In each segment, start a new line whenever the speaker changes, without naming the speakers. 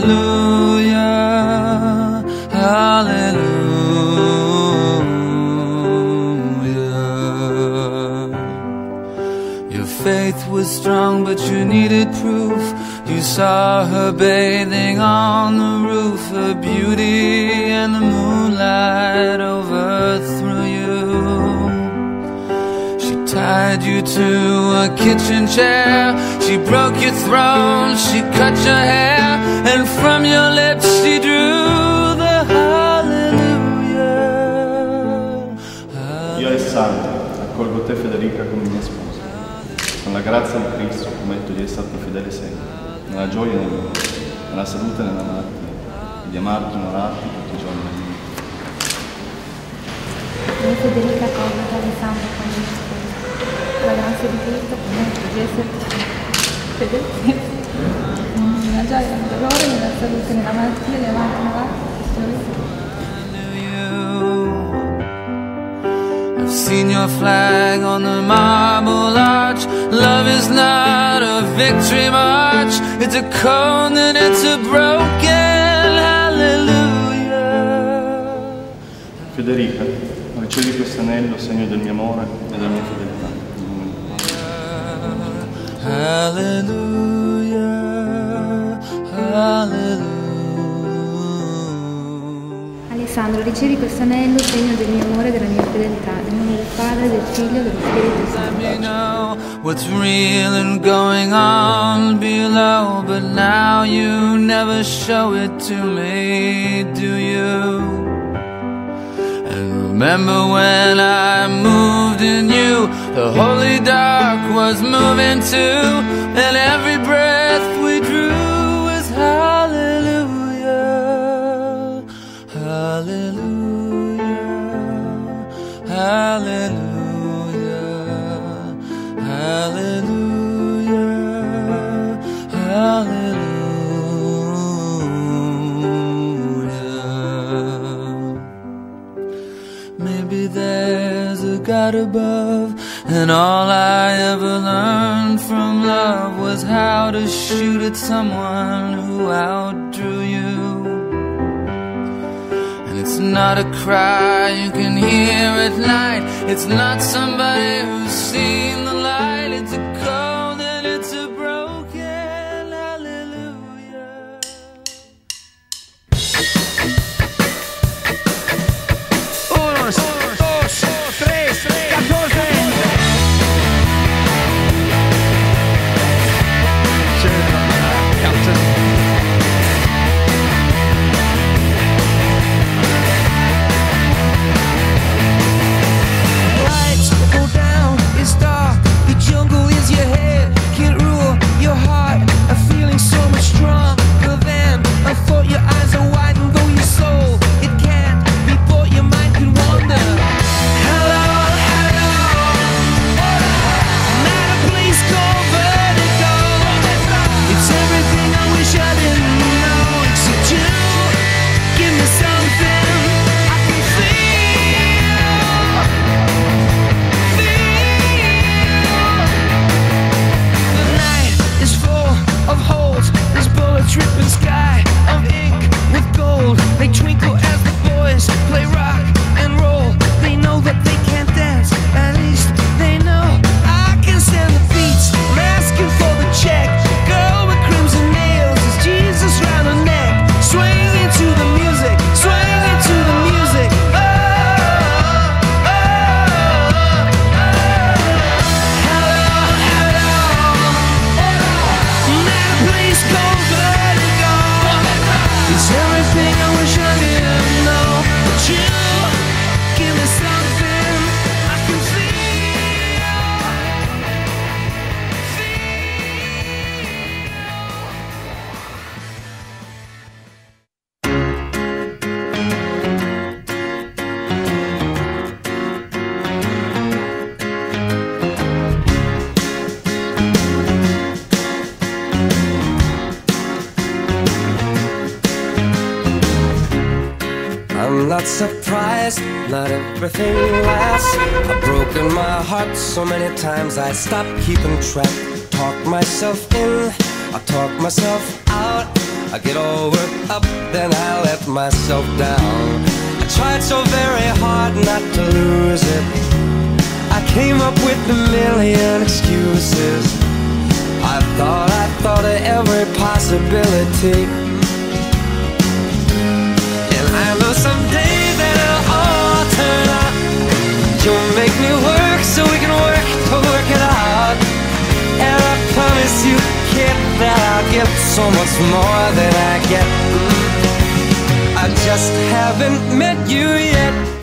hallelujah, hallelujah. Your faith was strong, but you needed proof. You saw her bathing on the roof, her beauty and the moonlight overthrew tied you to a kitchen chair, she broke your throne, she cut your hair, and from your lips she drew the hallelujah.
Dio Alessandro, accolgo te Federica come mia sposa. Con la grazia di Cristo prometto di esserti fedele sempre, nella gioia e nel dolore, nella salute e nella malattia, e di amarti e onorarti tutti i giorni della mia vita.
Io Federica Covata Alessandro sposa. La grazia di Cristo prometto di esserti fedele nella gioia nel dolore, nella salute nella malattia, mia vita.
I've seen your flag on the marble arch. Love is not a victory march, it's a cold and it's a broken hallelujah.
Federica, ricevi questo anello, segno del mio amore e della mia fedeltà.
Hallelujah, hallelujah.
Alessandro, ricevi questo anello, segno del mio amore e della mia fedeltà, nel nome del Padre, del Figlio e dello Spirito
Let
Santo.
me know what's real and going on below, but now you never show it to me, do you? Remember when I moved in you, the holy dark was moving too, and every breath someone who outdrew you. And it's not a cry you can hear at night, it's not somebody who's seen the light,
surprised, not everything lasts. I've broken my heart so many times I stopped keeping track. Talk myself in, I talk myself out. I get all worked up, then I let myself down. I tried so very hard not to lose it. I came up with a million excuses. I thought, I thought of every possibility. Me work so we can work to work it out. And I promise you, kid, that I'll give so much more than I get. I just haven't met you yet.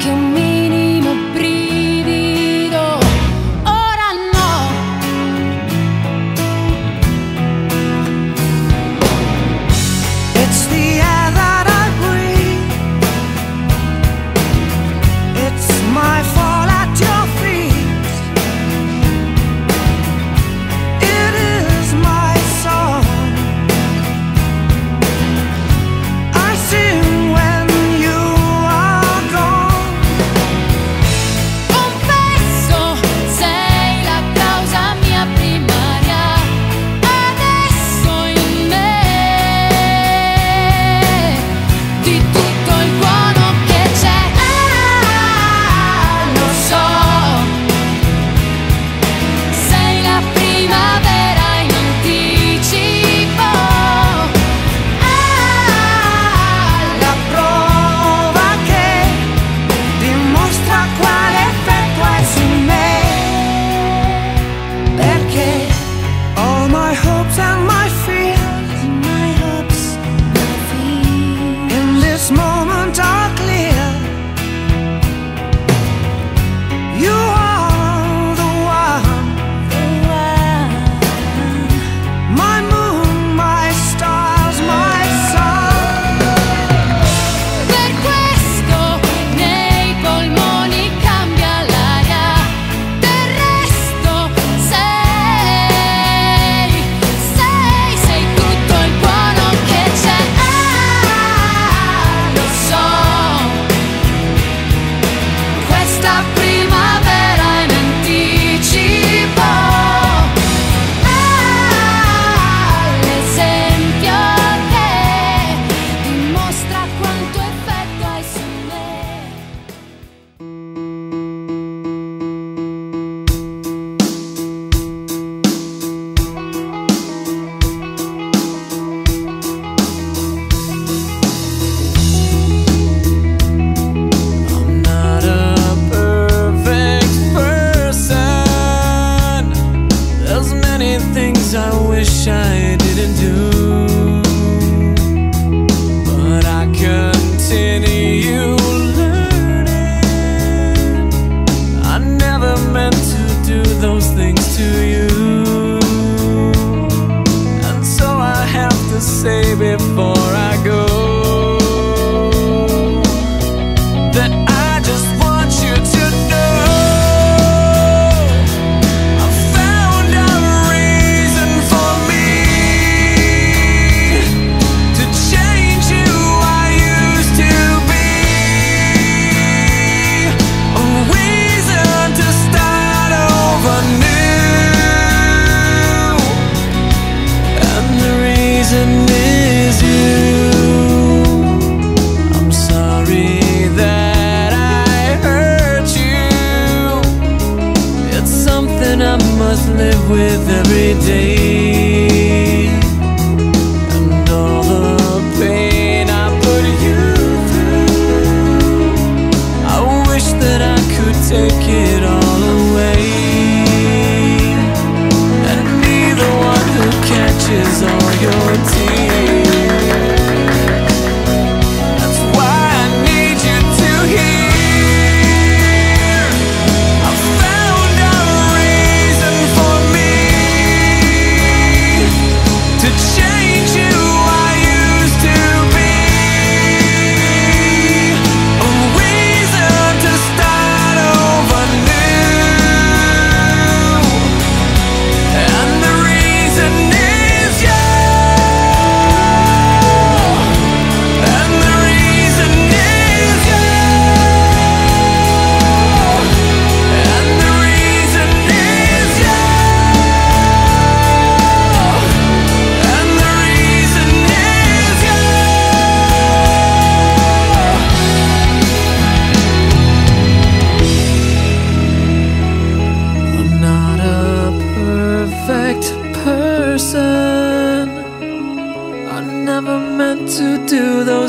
give me is you. I'm sorry that I hurt you. It's something I must live with every day.